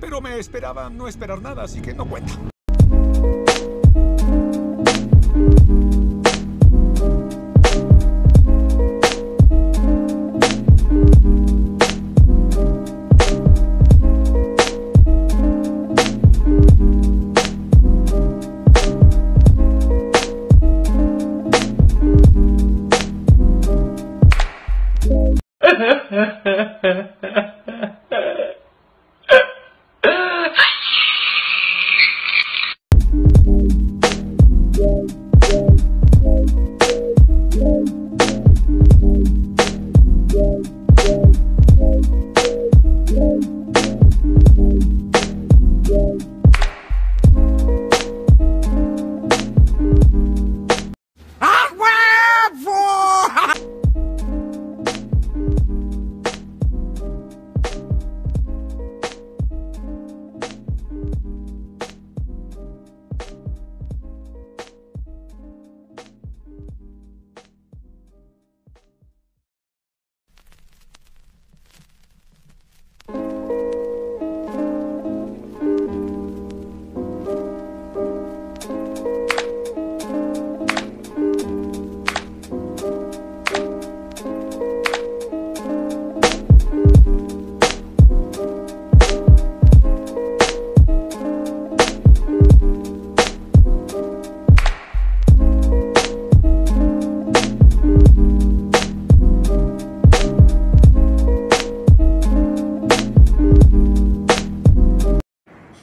Pero me esperaba no esperar nada, así que no cuenta.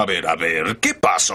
A ver, a ver, ¿qué pasó?